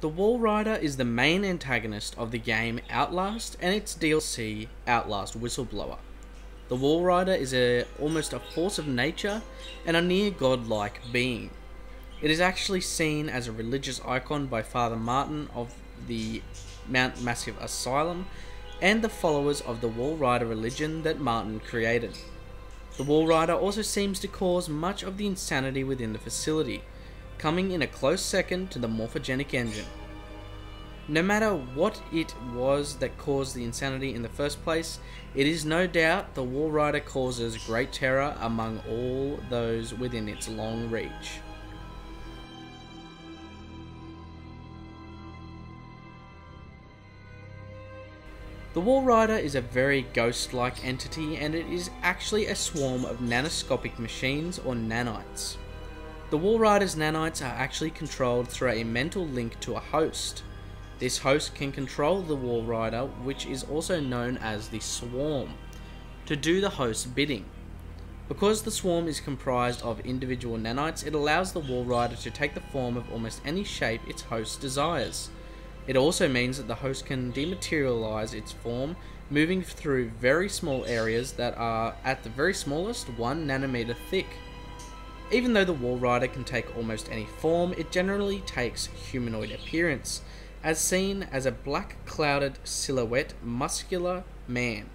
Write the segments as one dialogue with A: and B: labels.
A: The Walrider is the main antagonist of the game Outlast and its DLC Outlast Whistleblower. The Walrider is a, almost a force of nature and a near godlike being. It is actually seen as a religious icon by Father Martin of the Mount Massive Asylum and the followers of the Walrider religion that Martin created. The Walrider also seems to cause much of the insanity within the facility, coming in a close second to the morphogenic engine. No matter what it was that caused the insanity in the first place, it is no doubt the Walrider causes great terror among all those within its long reach. The Walrider is a very ghost-like entity and it is actually a swarm of nanoscopic machines or nanites. The Walrider's nanites are actually controlled through a mental link to a host. This host can control the Walrider, which is also known as the Swarm, to do the host's bidding. Because the swarm is comprised of individual nanites, it allows the Walrider to take the form of almost any shape its host desires. It also means that the host can dematerialize its form, moving through very small areas that are, at the very smallest, 1 nanometer thick. Even though the Walrider can take almost any form, it generally takes humanoid appearance, as seen as a black clouded silhouette muscular man.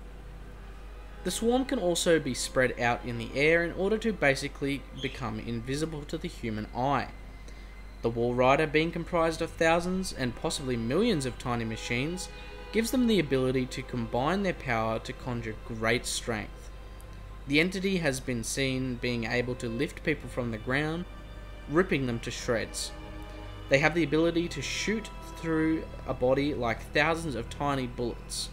A: The swarm can also be spread out in the air in order to basically become invisible to the human eye. The Walrider, being comprised of thousands and possibly millions of tiny machines, gives them the ability to combine their power to conjure great strength. The entity has been seen being able to lift people from the ground, ripping them to shreds. They have the ability to shoot through a body like thousands of tiny bullets,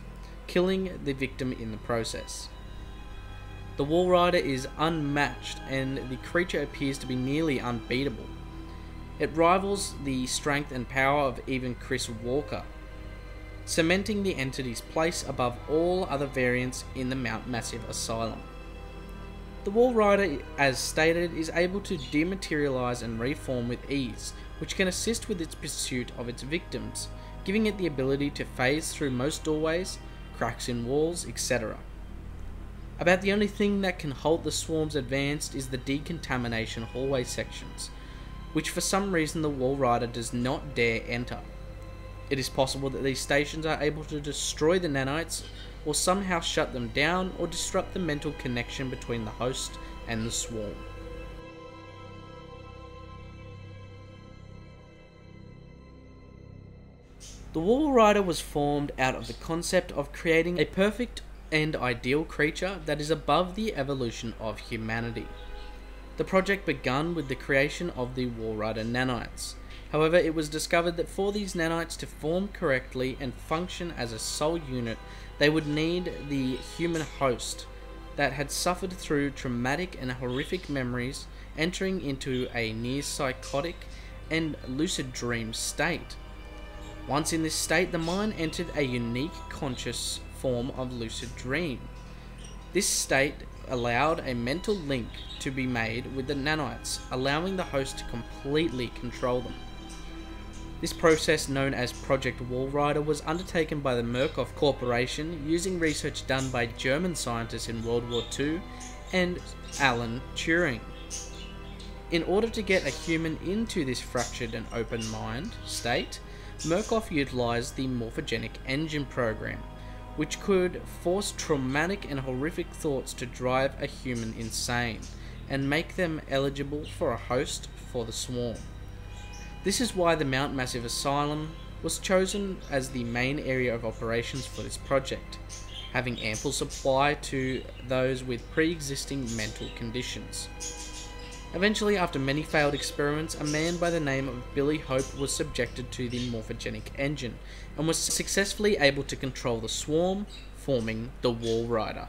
A: killing the victim in the process. The Walrider is unmatched and the creature appears to be nearly unbeatable. It rivals the strength and power of even Chris Walker, cementing the entity's place above all other variants in the Mount Massive Asylum. The Walrider, as stated, is able to dematerialize and reform with ease, which can assist with its pursuit of its victims, giving it the ability to phase through most doorways, cracks in walls, etc. About the only thing that can halt the swarm's advance is the decontamination hallway sections, which for some reason the Walrider does not dare enter. It is possible that these stations are able to destroy the nanites, or somehow shut them down, or disrupt the mental connection between the host and the swarm. The Walrider was formed out of the concept of creating a perfect and ideal creature that is above the evolution of humanity. The project began with the creation of the Walrider nanites. However, it was discovered that for these nanites to form correctly and function as a sole unit, they would need the human host that had suffered through traumatic and horrific memories, entering into a near psychotic and lucid dream state. Once in this state, the mind entered a unique conscious form of lucid dream. This state allowed a mental link to be made with the nanites, allowing the host to completely control them. This process, known as Project Walrider, was undertaken by the Murkoff Corporation using research done by German scientists in World War II and Alan Turing. In order to get a human into this fractured and open mind state, Murkoff utilized the morphogenic engine program, which could force traumatic and horrific thoughts to drive a human insane and make them eligible for a host for the swarm. This is why the Mount Massive Asylum was chosen as the main area of operations for this project, having ample supply to those with pre-existing mental conditions. Eventually, after many failed experiments, a man by the name of Billy Hope was subjected to the morphogenic engine and was successfully able to control the swarm, forming the Walrider.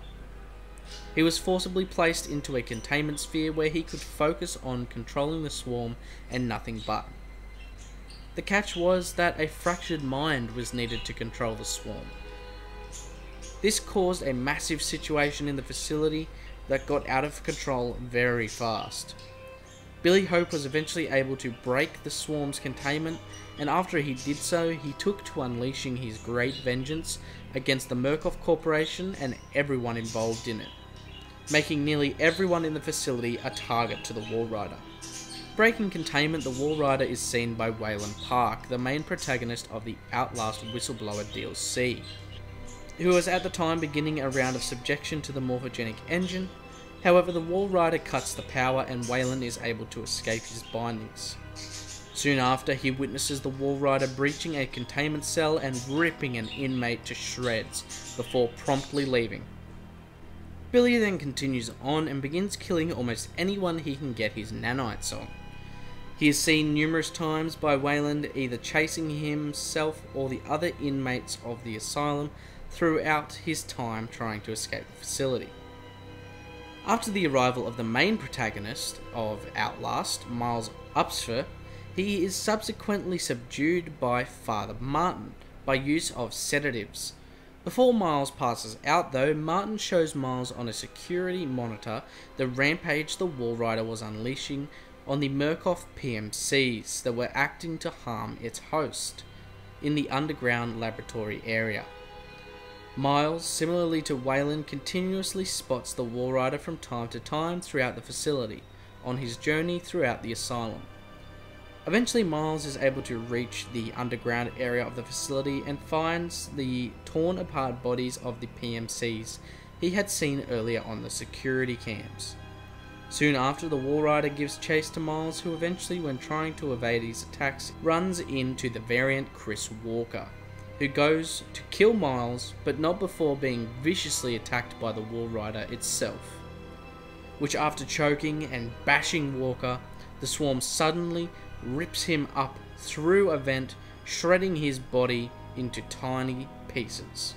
A: He was forcibly placed into a containment sphere where he could focus on controlling the swarm and nothing but. The catch was that a fractured mind was needed to control the swarm. This caused a massive situation in the facility that got out of control very fast. Billy Hope was eventually able to break the swarm's containment, and after he did so, he took to unleashing his great vengeance against the Murkoff Corporation and everyone involved in it, making nearly everyone in the facility a target to the Walrider. Breaking containment, the Walrider is seen by Waylon Park, the main protagonist of the Outlast Whistleblower DLC, who was at the time beginning a round of subjection to the morphogenic engine. However, the Walrider cuts the power and Waylon is able to escape his bindings. Soon after, he witnesses the Walrider breaching a containment cell and ripping an inmate to shreds before promptly leaving. Billy then continues on and begins killing almost anyone he can get his nanites on. He is seen numerous times by Waylon either chasing himself or the other inmates of the asylum throughout his time trying to escape the facility. After the arrival of the main protagonist of Outlast, Miles Upshur, he is subsequently subdued by Father Martin by use of sedatives. Before Miles passes out, though, Martin shows Miles on a security monitor the rampage the Walrider was unleashing on the Murkoff PMCs that were acting to harm its host in the underground laboratory area. Miles, similarly to Waylon, continuously spots the Walrider from time to time throughout the facility on his journey throughout the asylum. Eventually, Miles is able to reach the underground area of the facility and finds the torn apart bodies of the PMCs he had seen earlier on the security cams. Soon after, the Walrider gives chase to Miles, who eventually, when trying to evade his attacks, runs into the variant Chris Walker, who goes to kill Miles, but not before being viciously attacked by the Walrider itself. Which, after choking and bashing Walker, the swarm suddenly rips him up through a vent, shredding his body into tiny pieces.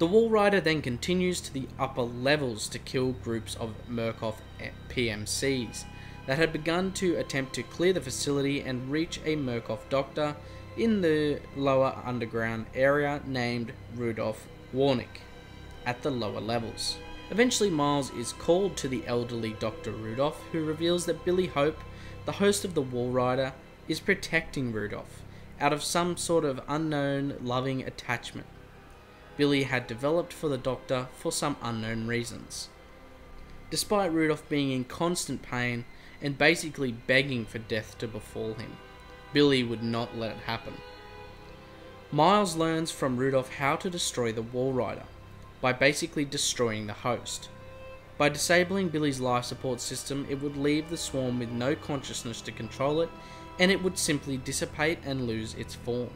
A: The Walrider then continues to the upper levels to kill groups of Murkoff PMCs that had begun to attempt to clear the facility and reach a Murkoff doctor in the lower underground area named Rudolph Wernicke at the lower levels. Eventually, Miles is called to the elderly Dr. Rudolph, who reveals that Billy Hope, the host of the Walrider, is protecting Rudolph out of some sort of unknown loving attachment. Billy had developed for the Doctor for some unknown reasons. Despite Rudolph being in constant pain and basically begging for death to befall him, Billy would not let it happen. Miles learns from Rudolph how to destroy the Walrider by basically destroying the host. By disabling Billy's life support system, it would leave the swarm with no consciousness to control it, and it would simply dissipate and lose its form.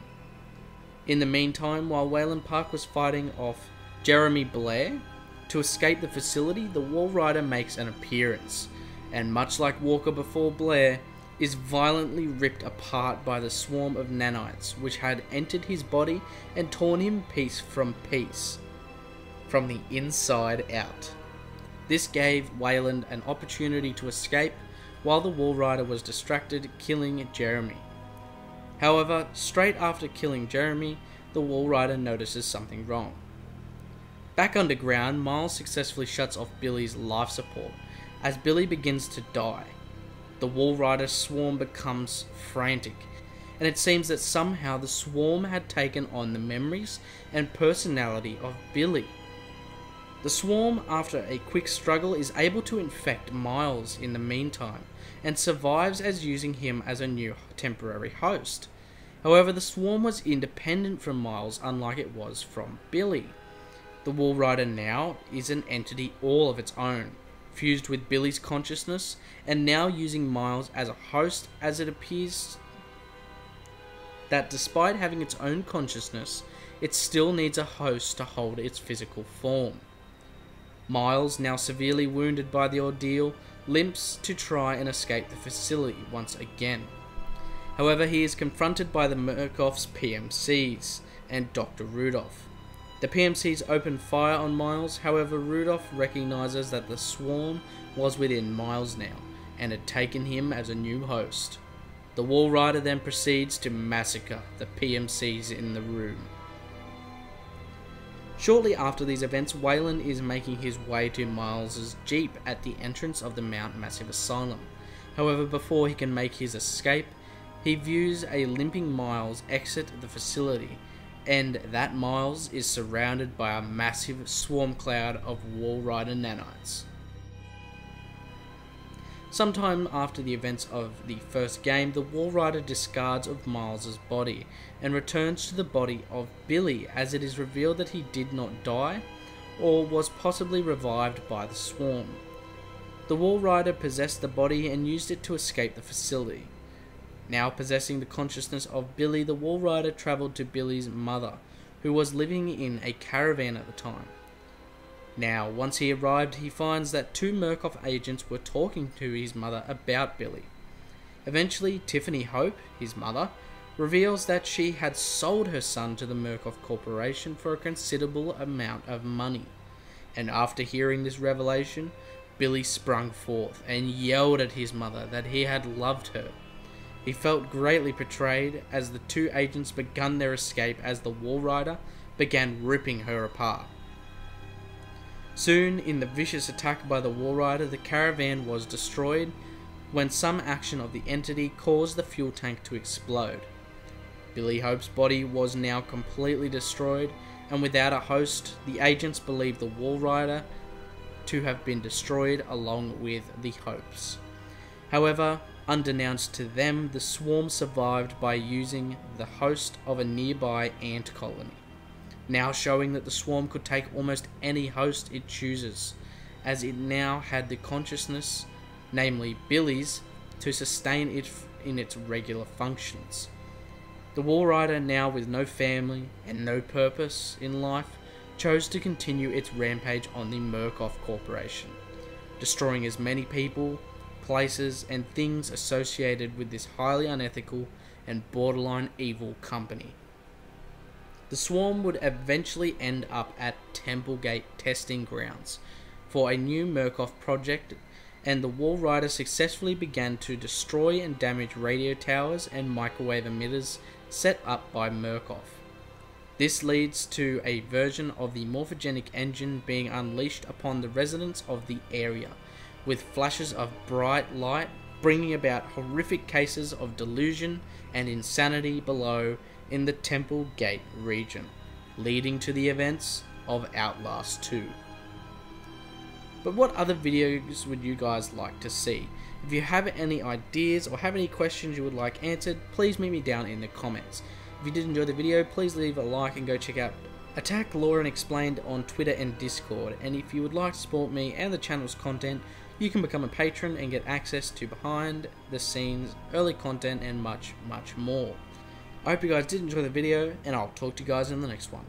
A: In the meantime, while Waylon Park was fighting off Jeremy Blair to escape the facility, the Walrider makes an appearance, and much like Walker before Blair, is violently ripped apart by the swarm of nanites which had entered his body and torn him piece from piece, from the inside out. This gave Waylon an opportunity to escape while the Walrider was distracted killing Jeremy. However, straight after killing Jeremy, the Walrider notices something wrong. Back underground, Miles successfully shuts off Billy's life support as Billy begins to die. The Walrider swarm becomes frantic, and it seems that somehow the swarm had taken on the memories and personality of Billy. The swarm, after a quick struggle, is able to infect Miles in the meantime, and survives as using him as a new temporary host. However, the swarm was independent from Miles, unlike it was from Billy. The Walrider now is an entity all of its own, fused with Billy's consciousness, and now using Miles as a host, as it appears that despite having its own consciousness, it still needs a host to hold its physical form. Miles, now severely wounded by the ordeal, limps to try and escape the facility once again. However, he is confronted by the Murkoff's PMCs and Dr. Rudolph. The PMCs open fire on Miles, however, Rudolph recognizes that the swarm was within Miles now and had taken him as a new host. The Walrider then proceeds to massacre the PMCs in the room. Shortly after these events, Waylon is making his way to Miles's jeep at the entrance of the Mount Massive Asylum. However, before he can make his escape, he views a limping Miles exit the facility, and that Miles is surrounded by a massive swarm cloud of Walrider nanites. Sometime after the events of the first game, the Walrider discards of Miles's body and returns to the body of Billy as it is revealed that he did not die or was possibly revived by the swarm. The Walrider possessed the body and used it to escape the facility. Now possessing the consciousness of Billy, the Walrider travelled to Billy's mother, who was living in a caravan at the time. Now, once he arrived, he finds that two Murkoff agents were talking to his mother about Billy. Eventually, Tiffany Hope, his mother, reveals that she had sold her son to the Murkoff Corporation for a considerable amount of money. And after hearing this revelation, Billy sprung forth and yelled at his mother that he had loved her. He felt greatly betrayed as the two agents began their escape as the Walrider began ripping her apart. Soon, in the vicious attack by the Walrider, the caravan was destroyed when some action of the entity caused the fuel tank to explode. Billy Hope's body was now completely destroyed, and without a host, the agents believe the Walrider to have been destroyed along with the Hopes. However, unbeknownst to them, the swarm survived by using the host of a nearby ant colony now showing that the swarm could take almost any host it chooses, as it now had the consciousness, namely Billy's, to sustain it in its regular functions. The Walrider, now with no family and no purpose in life, chose to continue its rampage on the Murkoff Corporation, destroying as many people, places, and things associated with this highly unethical and borderline evil company. The swarm would eventually end up at Temple Gate testing grounds for a new Murkoff project, and the Walrider successfully began to destroy and damage radio towers and microwave emitters set up by Murkoff. This leads to a version of the morphogenic engine being unleashed upon the residents of the area, with flashes of bright light bringing about horrific cases of delusion and insanity below in the Temple Gate region, leading to the events of Outlast 2. But what other videos would you guys like to see? If you have any ideas or have any questions you would like answered, please meet me down in the comments. If you did enjoy the video, please leave a like and go check out Attack and Explained on Twitter and Discord. And if you would like to support me and the channel's content, you can become a patron and get access to behind the scenes, early content, and much, much more. I hope you guys did enjoy the video, and I'll talk to you guys in the next one.